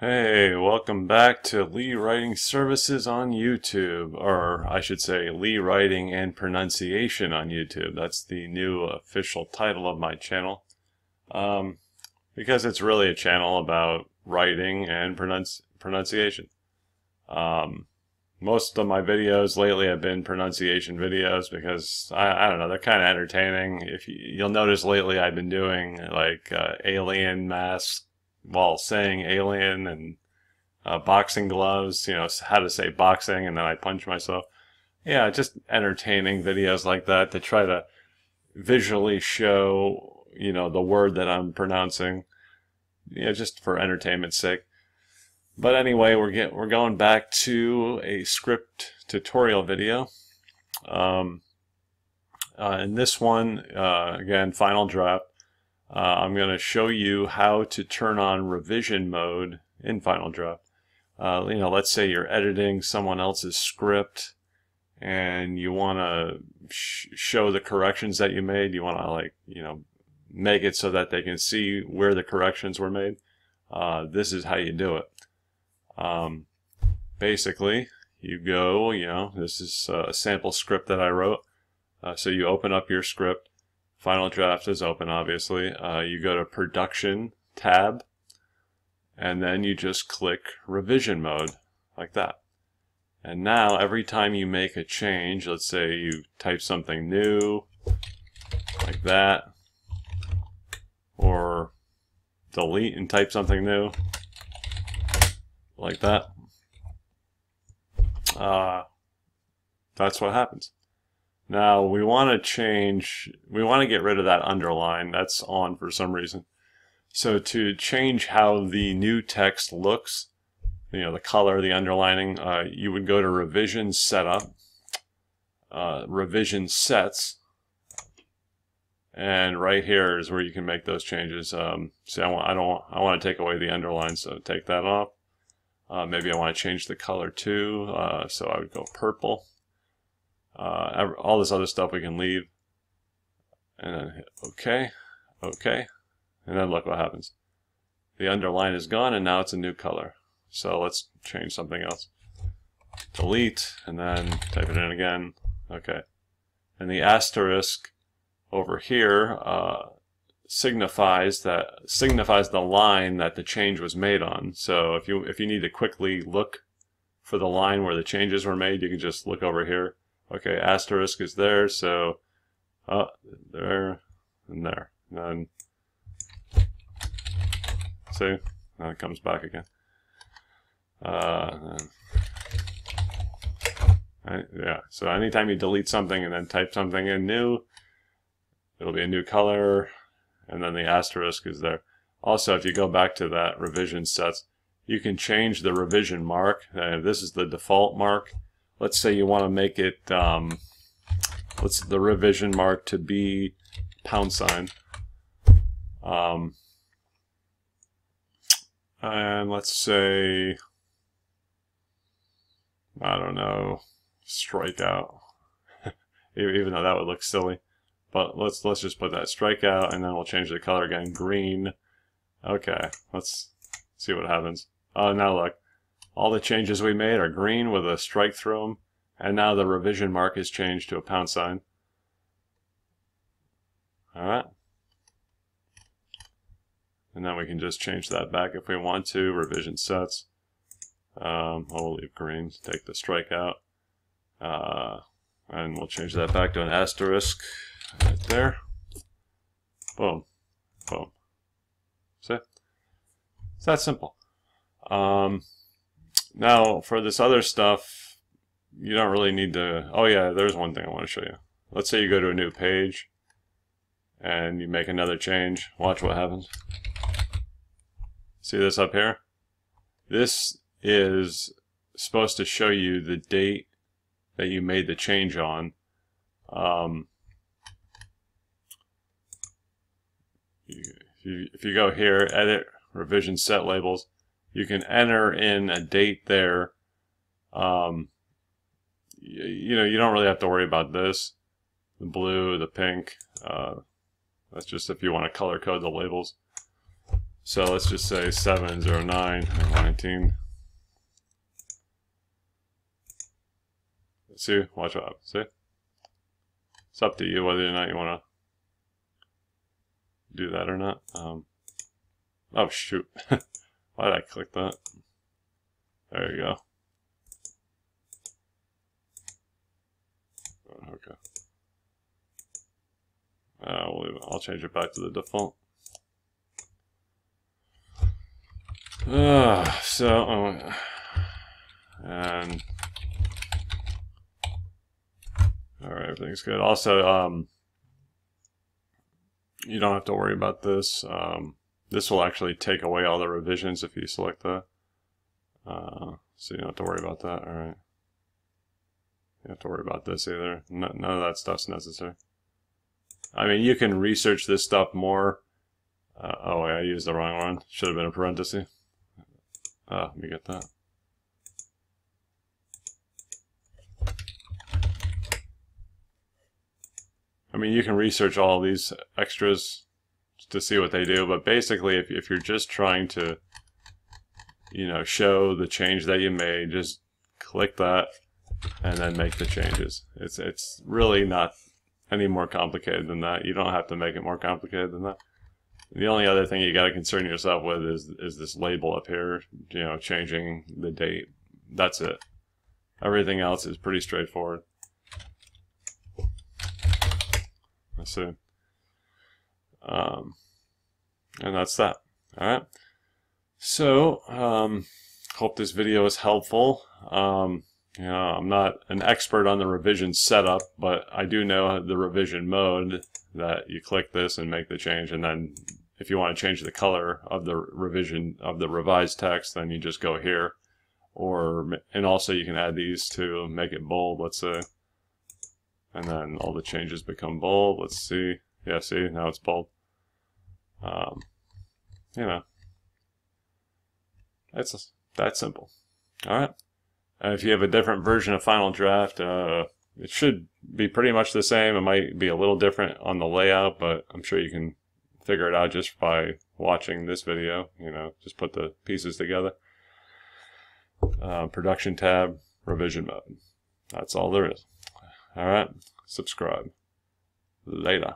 Hey, welcome back to Lee Writing Services on YouTube, or I should say Lee Writing and Pronunciation on YouTube. That's the new official title of my channel. Um, because it's really a channel about writing and pronunci pronunciation. Um, most of my videos lately have been pronunciation videos because I, I don't know they're kind of entertaining. If you, you'll notice lately I've been doing like uh, alien masks while saying alien and uh, boxing gloves, you know, how to say boxing, and then I punch myself. Yeah, just entertaining videos like that to try to visually show, you know, the word that I'm pronouncing, you know, just for entertainment's sake. But anyway, we're get we're going back to a script tutorial video. Um, uh, in this one, uh, again, final draft. Uh, I'm going to show you how to turn on revision mode in Final Draft. Uh, you know, let's say you're editing someone else's script and you want to sh show the corrections that you made. You want to like, you know, make it so that they can see where the corrections were made. Uh, this is how you do it. Um, basically, you go, you know, this is a sample script that I wrote. Uh, so you open up your script Final Draft is open, obviously. Uh, you go to Production tab, and then you just click Revision Mode, like that. And now, every time you make a change, let's say you type something new, like that, or delete and type something new, like that, uh, that's what happens. Now we want to change, we want to get rid of that underline. That's on for some reason. So to change how the new text looks, you know, the color, the underlining, uh, you would go to revision setup, uh, revision sets, and right here is where you can make those changes. Um, see, I want, I don't, I want to take away the underline, so take that off. Uh, maybe I want to change the color too, uh, so I would go purple. Uh, all this other stuff we can leave. And then hit OK, OK. And then look what happens. The underline is gone and now it's a new color. So let's change something else. Delete and then type it in again. Okay. And the asterisk over here uh, signifies that signifies the line that the change was made on. So if you if you need to quickly look for the line where the changes were made, you can just look over here Okay, asterisk is there, so oh, there and there. And then see, now it comes back again. Uh, right, yeah, so anytime you delete something and then type something in new, it'll be a new color, and then the asterisk is there. Also, if you go back to that revision sets, you can change the revision mark. Uh, this is the default mark let's say you want to make it, um, let's the revision mark to be pound sign. Um, and let's say, I don't know, strikeout. Even though that would look silly. But let's let's just put that strikeout and then we'll change the color again. Green. Okay, let's see what happens. Oh, now look. All the changes we made are green with a strike through them, and now the revision mark is changed to a pound sign. Alright. And then we can just change that back if we want to. Revision sets. Um, we'll leave green, to take the strike out. Uh, and we'll change that back to an asterisk right there. Boom. Boom. See? It's that simple. Um, now, for this other stuff, you don't really need to... Oh yeah, there's one thing I want to show you. Let's say you go to a new page, and you make another change. Watch what happens. See this up here? This is supposed to show you the date that you made the change on. Um, if, you, if you go here, edit revision set labels, you can enter in a date there. Um, you, you know, you don't really have to worry about this. The blue, the pink. Uh, that's just if you want to color code the labels. So let's just say 709 or 19. See, watch out. See? It's up to you whether or not you want to do that or not. Um, oh, shoot. Why did I click that? There you go. Okay. Uh, we'll I'll change it back to the default. Uh, so, uh, and all right, everything's good. Also, um, you don't have to worry about this. Um, this will actually take away all the revisions if you select that. Uh, so you don't have to worry about that. All right. You don't have to worry about this either. No, none of that stuff's necessary. I mean, you can research this stuff more. Uh, oh, I used the wrong one. Should have been a parenthesis. Uh, let me get that. I mean, you can research all these extras to see what they do, but basically, if, if you're just trying to, you know, show the change that you made, just click that and then make the changes. It's, it's really not any more complicated than that. You don't have to make it more complicated than that. The only other thing you got to concern yourself with is is this label up here, you know, changing the date. That's it. Everything else is pretty straightforward. Let's see. Um, and that's that. All right. So, um, hope this video is helpful. Um, you know, I'm not an expert on the revision setup, but I do know the revision mode that you click this and make the change. And then if you want to change the color of the revision of the revised text, then you just go here. Or, and also you can add these to make it bold, let's say. And then all the changes become bold. Let's see. Yeah, see, now it's bold. Um, you know, it's that simple. All right. If you have a different version of Final Draft, uh, it should be pretty much the same. It might be a little different on the layout, but I'm sure you can figure it out just by watching this video. You know, just put the pieces together. Uh, production tab, revision mode. That's all there is. All right, subscribe. Later.